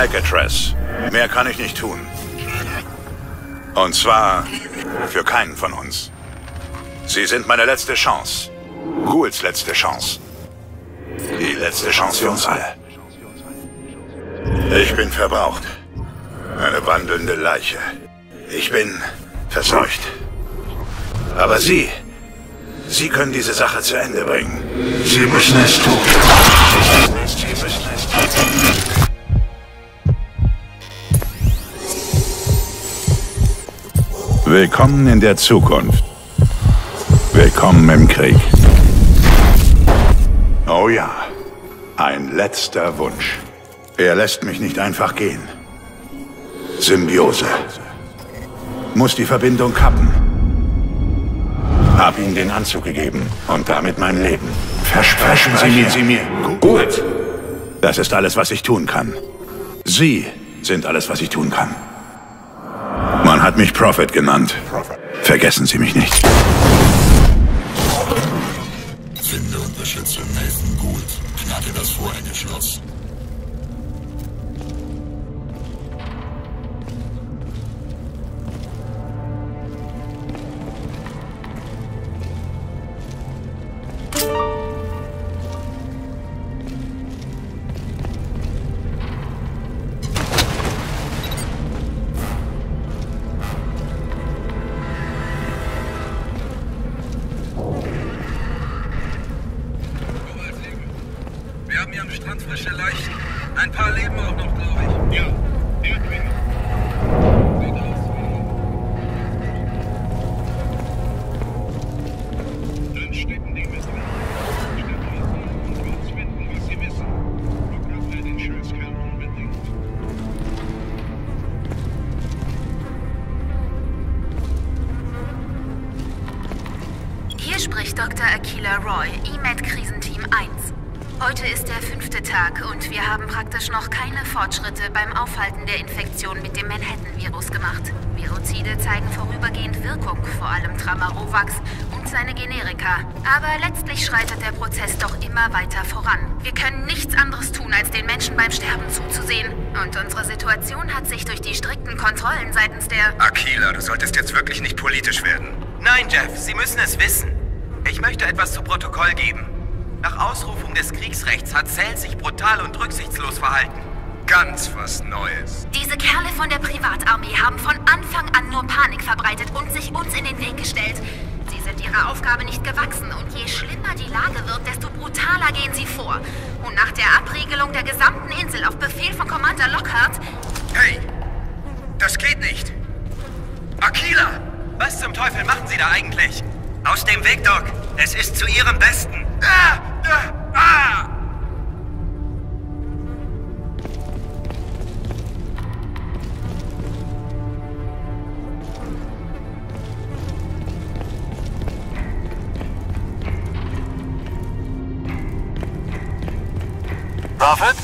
Alcatraz. Mehr kann ich nicht tun. Und zwar für keinen von uns. Sie sind meine letzte Chance. Ghouls letzte Chance. Die letzte Chance für uns alle. Ich bin verbraucht. Eine wandelnde Leiche. Ich bin verseucht. Aber Sie, Sie können diese Sache zu Ende bringen. Sie müssen es tun. Sie müssen es tun. Willkommen in der Zukunft. Willkommen im Krieg. Oh ja, ein letzter Wunsch. Er lässt mich nicht einfach gehen. Symbiose. Muss die Verbindung kappen. Hab ihm den Anzug gegeben und damit mein Leben. Versprechen Sie mir, Sie mir. Gut. Das ist alles, was ich tun kann. Sie sind alles, was ich tun kann. Man hat mich Prophet genannt. Vergessen Sie mich nicht. Finde und beschütze Nathan Gould. Knacke das Vorhängeschloss. Hier spricht Dr. Akila Roy, EMED Krisenteam 1. Heute ist der fünfte Tag und wir haben praktisch noch keine Fortschritte beim Aufhalten der Infektion mit dem Manhattan-Virus gemacht. Virozide zeigen vorübergehend Wirkung, vor allem Tramarovax und seine Generika. Aber letztlich schreitet der Prozess doch immer weiter voran. Wir können nichts anderes tun, als den Menschen beim Sterben zuzusehen. Und unsere Situation hat sich durch die strikten Kontrollen seitens der... Akila, du solltest jetzt wirklich nicht politisch werden. Nein, Jeff, Sie müssen es wissen. Ich möchte etwas zu Protokoll geben. Nach Ausrufung des Kriegsrechts hat Cell sich brutal und rücksichtslos verhalten. Ganz was Neues. Diese Kerle von der Privatarmee haben von Anfang an nur Panik verbreitet und sich uns in den Weg gestellt. Sie sind ihrer Aufgabe nicht gewachsen und je schlimmer die Lage wird, desto brutaler gehen sie vor. Und nach der Abriegelung der gesamten Insel auf Befehl von Commander Lockhart Hey, das geht nicht. Akila! Was zum Teufel machen Sie da eigentlich? Aus dem Weg, Doc. Es ist zu Ihrem Besten. Ah, ah, ah! Prophet?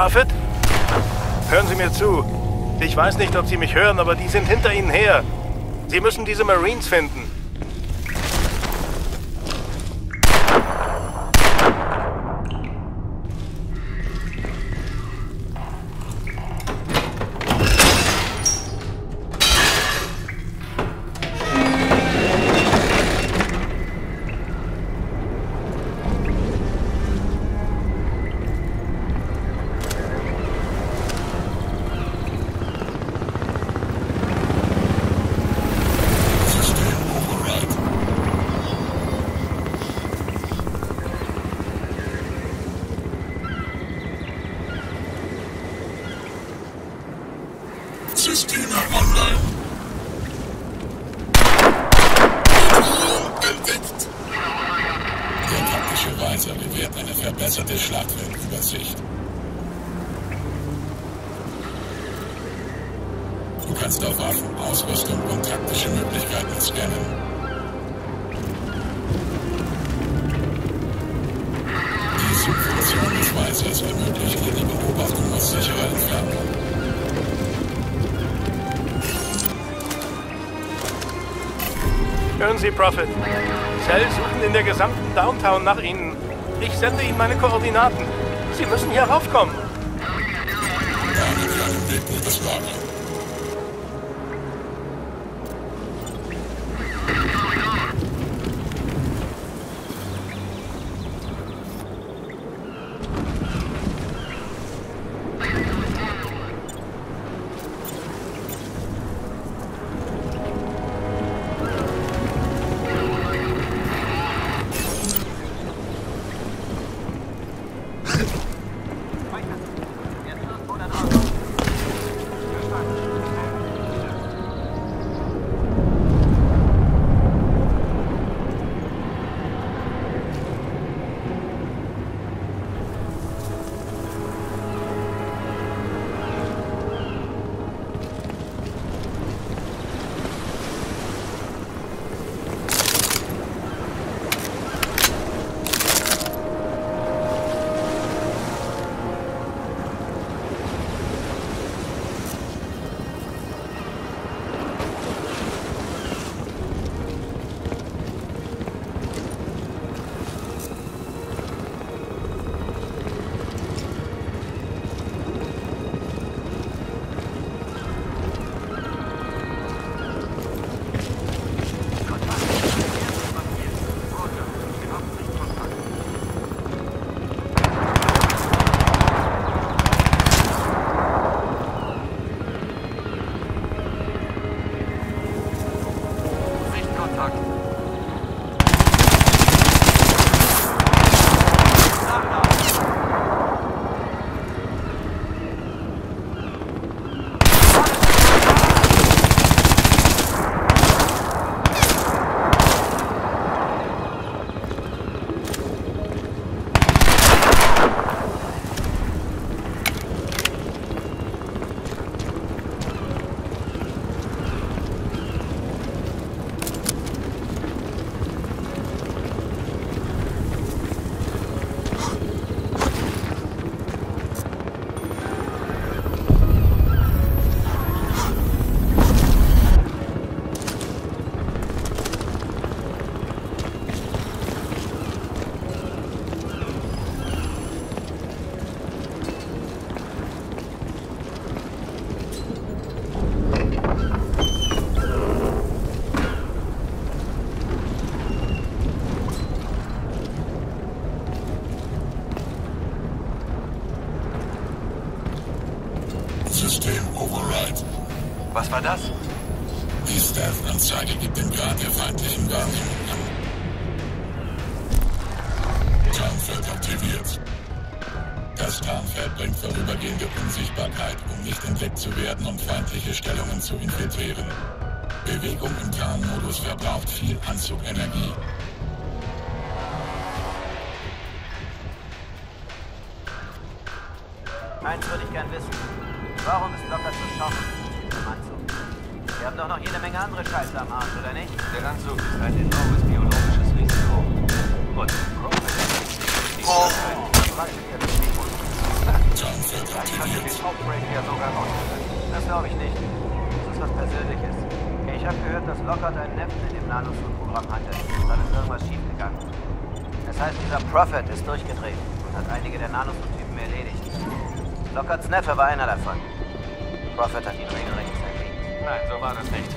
Prophet? Hören Sie mir zu. Ich weiß nicht, ob Sie mich hören, aber die sind hinter Ihnen her. Sie müssen diese Marines finden. Weiser gewährt eine verbesserte Schlachtfeldübersicht. Du kannst auf Waffen, Ausrüstung und taktische Möglichkeiten scannen. Die Subfunktion des Weisers ermöglicht dir die Beobachtung aus sicherer Entfernung. Hören Sie, Prophet. Cell suchen in der gesamten Downtown nach Ihnen. Ich sende Ihnen meine Koordinaten. Sie müssen hier raufkommen. Bahne dir einen Weg durch Was war das? Die Stealth-Anzeige gibt den Grad der feindlichen Wahrnehmung an. Tarnfeld aktiviert. Das Tarnfeld bringt vorübergehende Unsichtbarkeit, um nicht entdeckt zu werden und feindliche Stellungen zu infiltrieren. Bewegung im Tarnmodus verbraucht viel Anzugenergie. Eins würde ich gern wissen. Warum ist locker zu schaffen? Wir haben doch noch jede Menge andere Scheiße am Arsch, oder nicht? Der Anzug ist ein enormes biologisches Risiko. Und Oh. Könnte den ja sogar. Das glaube ich nicht. Das ist was Persönliches. Ich habe gehört, dass Lockhart einen Neffen in dem Nanosuit-Programm hatte. Dann ist irgendwas schiefgegangen. Das heißt, dieser Prophet ist durchgedreht und hat einige der Nanosuit-Typen erledigt. Lockharts Neffe war einer davon. Prophet hat ihn regelrecht. Nein, so war das nicht.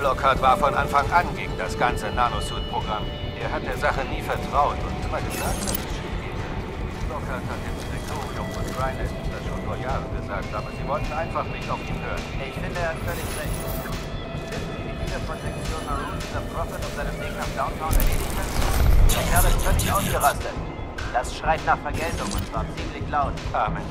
Lockhart war von Anfang an gegen das ganze Nanosuit-Programm. Er hat der Sache nie vertraut und immer gesagt, dass es schief geht. Lockhart hat dem Direktorium von Drynet das schon vor Jahren gesagt, aber sie wollten einfach nicht auf ihn hören. Ich finde, er hat völlig recht. Wissen Sie, wie viele von Sektion Maroon dieser Prophet auf seinem Weg nach Downtown erledigt hat? Der Kerl ist völlig ausgerastet. Das schreit nach Vergeltung und zwar ziemlich laut. Amen.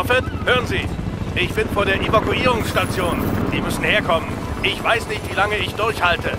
Prophet, hören Sie. Ich bin vor der Evakuierungsstation. Sie müssen herkommen. Ich weiß nicht, wie lange ich durchhalte.